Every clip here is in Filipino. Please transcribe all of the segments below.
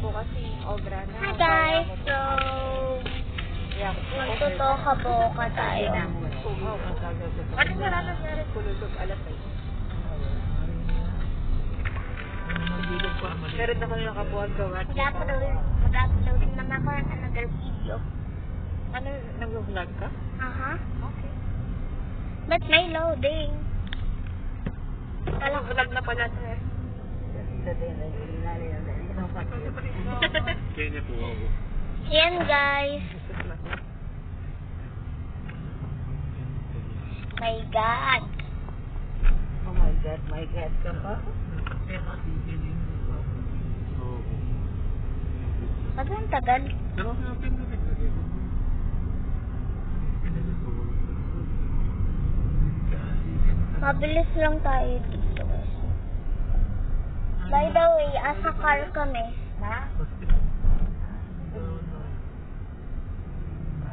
po kasi obra na. Hi guys! So, Yeah, magtutoka po ka tayo. Ano na lang nangyari? Kululog alas 6. Meron ako nakabuhat gawa. Mag-upload, mag-upload naman ako ng another video. Ano, nag-vlog ka? Aha. Okay. But may loading. Kala vlog na pala, sir. Kenya po ako. Yan guys. My God. Oh my God, my God ka pa? Ba't ang tagal? Mabilis lang tayo dito. By the way, asa car kami. Ha?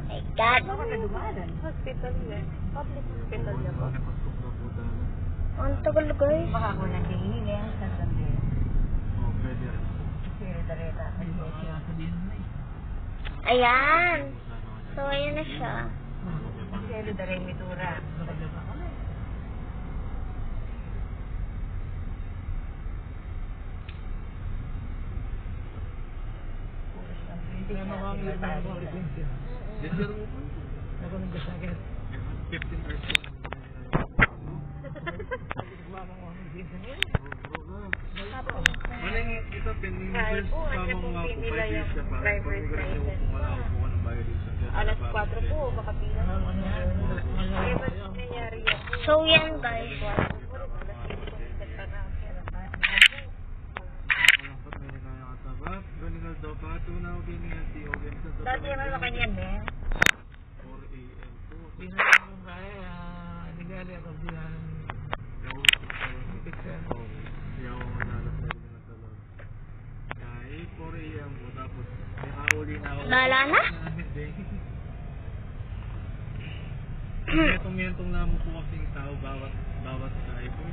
My God. Hospital yan. Public hospital yan po. Ang tagal guys. Baka ako nanghihingi ang sasandin. Oo, pwede rin. Pero dareta. Ayan. So, ayan na siya. Pero dareta mitura. Ano ka ang litang mo lisensya? Lisensya mo po? Ako nagkasakit. 15 years old. Ano yung ito, pending Kahit first, po, ano tamang pong nga po, pinila 5 years yung siya pa. driver's Pag immigration license po, wala mo. ko po ng violation. Kaya Alas dapat 4 po, nangyari yan? So, yan guys. Dapat may kaya katabak. Ganun daw pa. Tunaw, giningan, di organ sa Dati naman sa kanya, ne? 4 a.m. po. Pinakang kaya, nigali ako bilang Yaw, picture. oh, yaw, madalas na rin yung salon. Kaya 4 a.m. po. Tapos, may kauli na ako. Lala na? Mentong naman po kasing tao bawat bawat sa standard.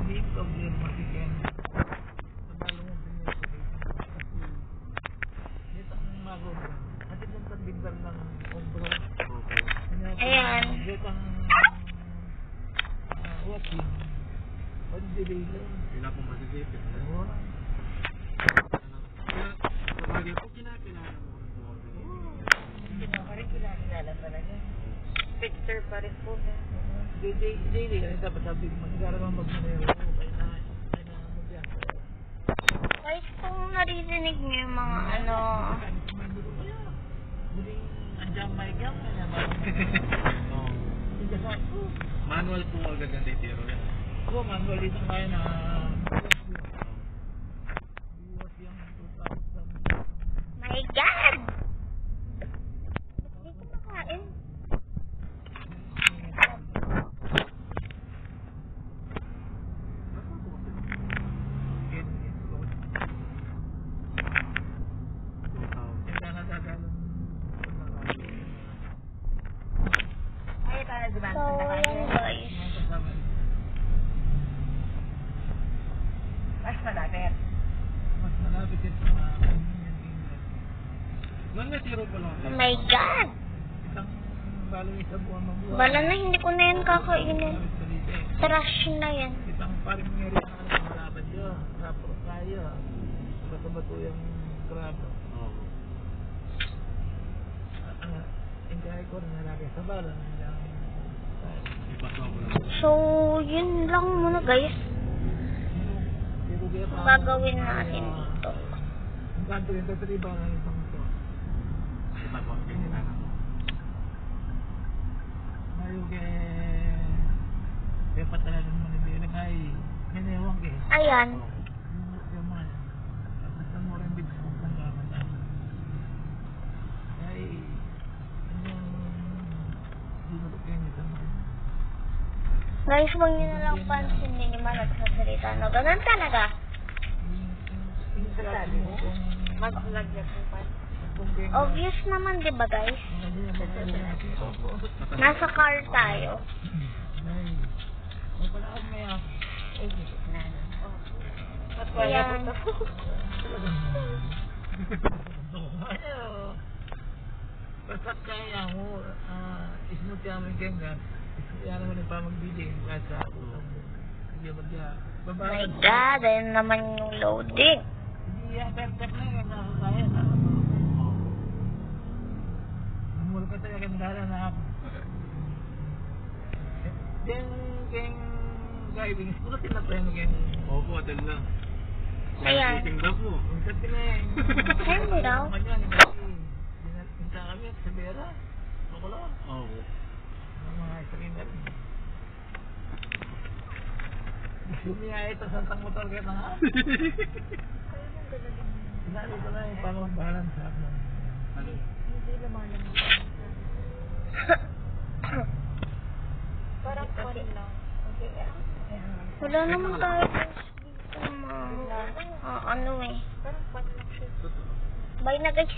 Hindi problema si Ken. Nabalo mo din yung application. Dito ang mago. At ito ang pagbimbal ng ombro. Opo. Ayan. Dito ang walking. On delay lang. Sila po masisipin. Oo. Kaya, po kinakilala mo kung po ako. Sino ka rin kinakilala talaga? Picture pa rin po. Daily, kasi dapat sabi ko magkakaroon ng magmanero. Kaya na, kaya na. Guys, kung naririnig niyo yung mga ano, may gang kaya ba? Oo. Manual po agad ang yan. Ako manual dito kaya na Iwas yung 2000. my God! Hindi ko makain. Ken, Ken, ko. Yung ka nagagalang Ay, para di ba? So, yan guys. Mas malapit. Mas malapit yan sa mga Indian England. Pa lang. Oh my God! Isang balong isang buwan mabuhay. Bala na, hindi ko na yan kakainin. Trash na yan. Isang paring area na ano, malaban yun. Rapo tayo. Bato-bato yung. Oo. Enjoy ko rin nalagay sa bala. So, yun lang muna guys. Gagawin natin dito. Gagawin dito kinilala ko. Ngayon kaya kaya patalan mo ni Bina kay hinewang kay. Ayan. Guys, huwag nyo na lang pansinin yung mga nagsasalita. No, ganun talaga. Yung Sasabi pa. Obvious naman, di ba guys? Nasa car tayo. Ako. Ayan. Basta kaya ah, ismut yamin kengan, kaya naman yung pamagbili, kasa utang mo. Hindi mo diya. My. God, ayun naman yung loading. Hindi perfect na yan, nakakaya na. Mula ka tayo kandala na ako. Then, keng driving school, tinatry mo keng Opo, atal lang. Ayan. Sitting daw po. Minsan tinay. Ayun daw. Minsan kami sa Vera. Ako lang. Opo. Ang mga streamer. Sumiya ito sa tang motor kaya nga. Sinali ko na yung pamambalan sa akin. Ano? Hindi lumalang. Parang fun lang. Okay. Wala naman tayo dito, ma. Ah, ano eh. Bye na guys.